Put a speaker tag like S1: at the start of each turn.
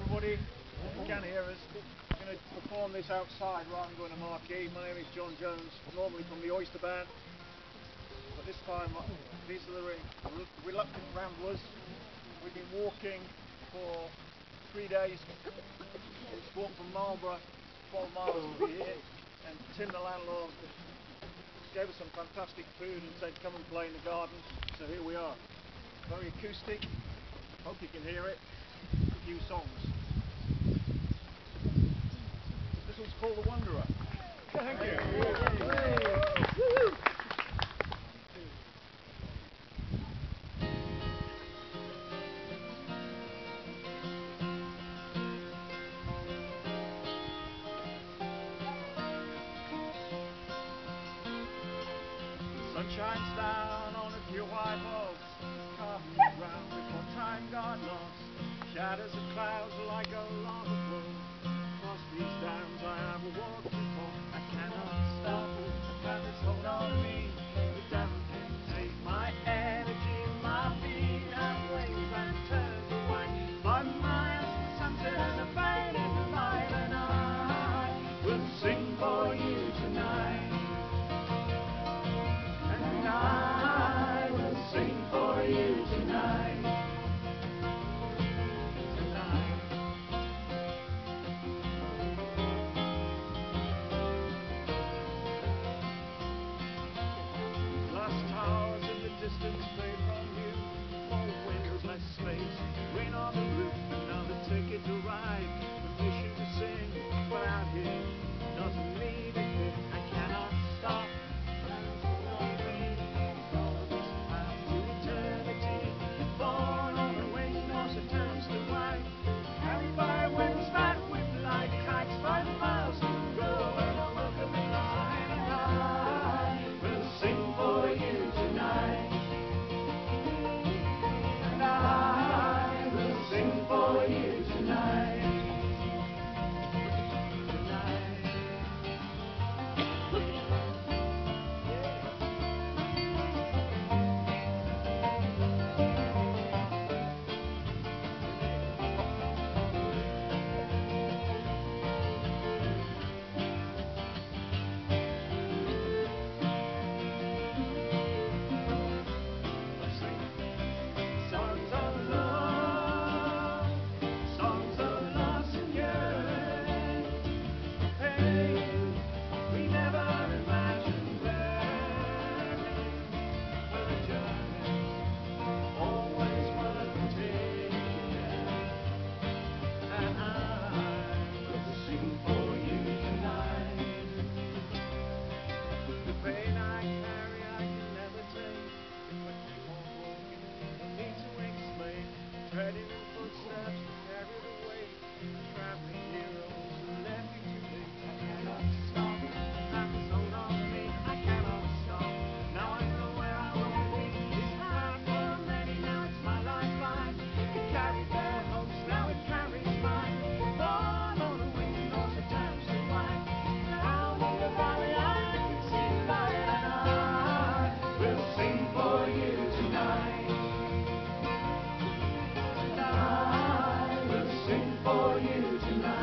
S1: everybody. You can hear us. I'm going to perform this outside rather than going to marquee. My name is John Jones, normally from the Oyster Band. But this time, uh, these are the re- reluctant ramblers. We've been walking for three days. It's walked from Marlborough 12 miles be here. And Tim, the landlord, gave us some fantastic food and said, come and play in the garden. So here we are. Very acoustic. Hope you can hear it. A few songs. This one's called The Wanderer. Thank you. Sun shines down on a few white carving the ground before time got lost. Shadows of clouds like a lava in footsteps weight. Traveling here you tonight.